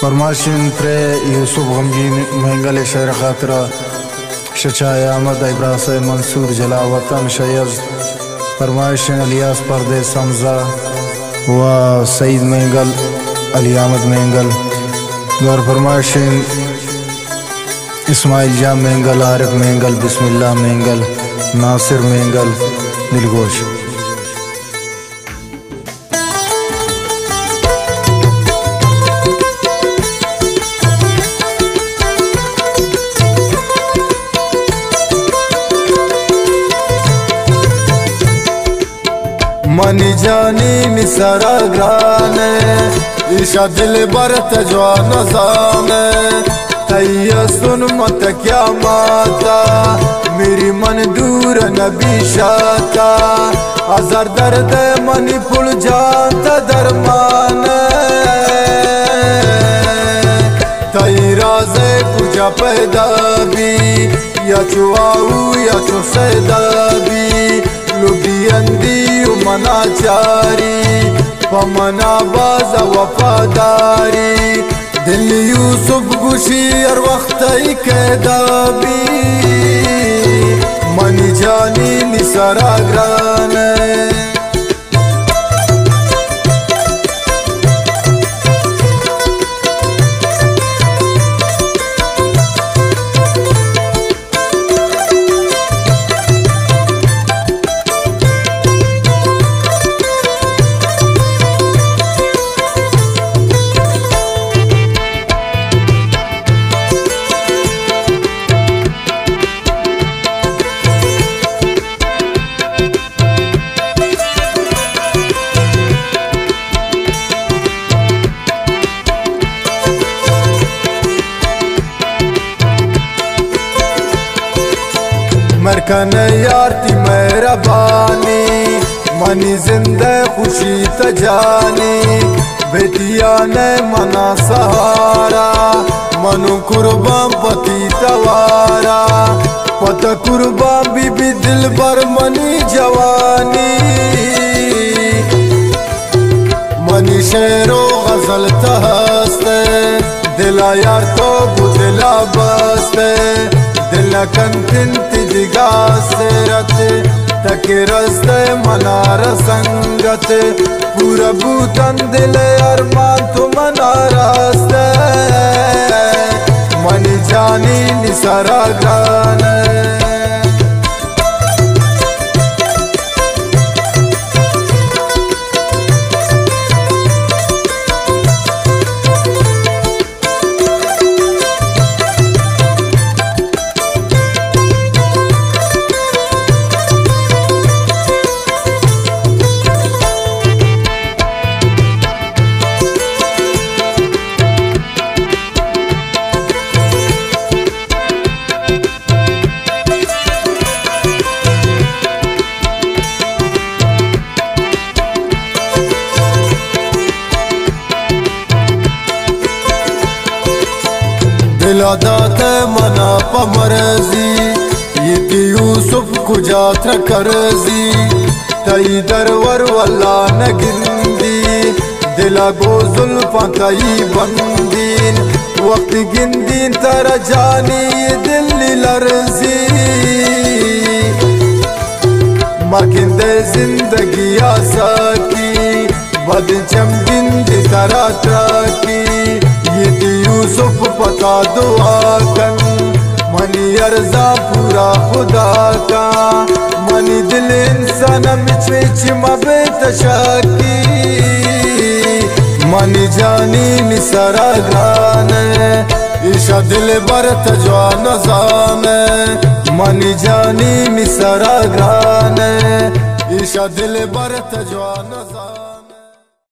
فرماشین پر یوسف غمگین مہنگل شہر خاطرہ شچائے احمد ابراس منصور جلا وطن شیز فرماشین علیاس پرد سمزہ و سعید مہنگل علی احمد مہنگل اور فرمائشین اسماعیل جام مہنگل عارف مہنگل بسم اللہ مہنگل ناصر مہنگل دلگوش۔ जानी निसरा ग्राने ईशा दिल बरत जवान जाने तैया सुन मत क्या माता, मेरी मन दूर नबी शाता हज़ार दर्द मनी पुल जाता दरमान तई राजे कुजा पैदा भी। या चुआऊ या चो په منا باز وفاداری. دل یوسف ګوشي هر وخت ای کدابي من جانی نسرا ګرانه مرکن یارتی مهربانی منی زنده خوشی تجانی بیٹیان منا سہارا منو قربان پتی توارا پت قربان بی بی دل بر منی جوانی منی شعر و غزل تہستے دلا یار تو بدلا بستے तक रस्ते मनार संगत। पूरा भूतन दिल अरमान तु मनारस्ते मनी जानी निसारा गाने Miladat mana pamarzi Yeti Yusuf kucatra karzi Tay darvar valla nagindi Dila go zulfa tay bandin Vakti gindin tara cani dilli larzi Makinde zindagi asaki Vadin çemdin di tara traki ट्राकी ये यूसुफ पता दुआ कन मनी अर्जा पूरा खुदा का मनी दिल इंसान मिच मिच मबे तशाकी मनी जानी निसरा गाने ईशा दिल बरत जवान जाने मनी जानी निसरा गाने ईशा दिल बरत जवान